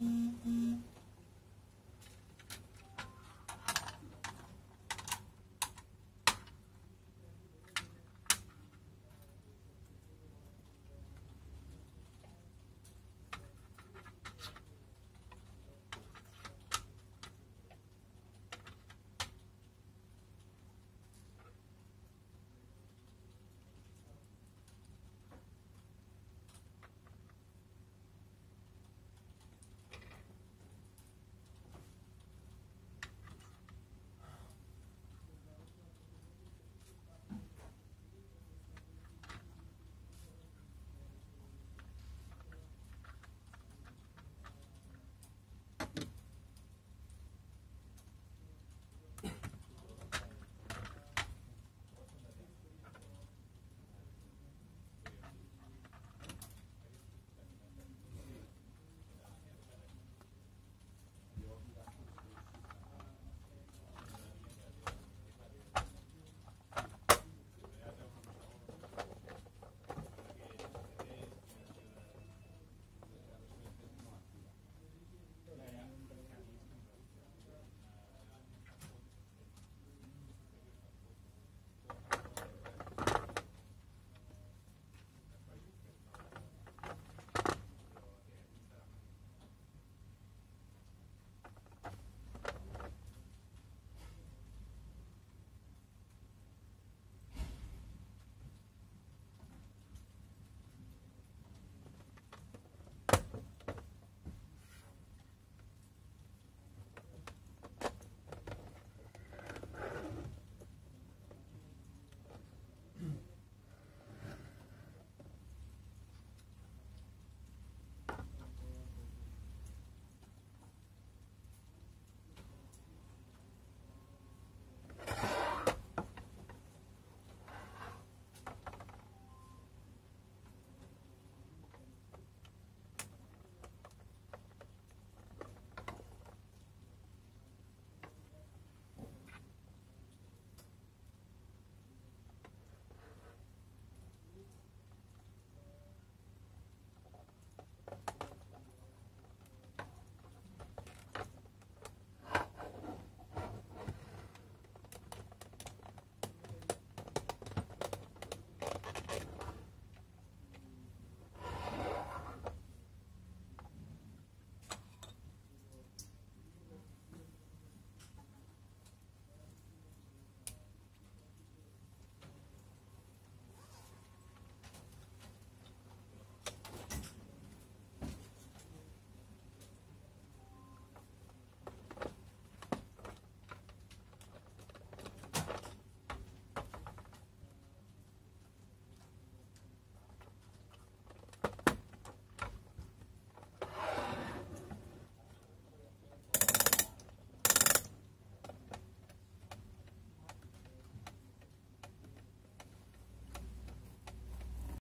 Música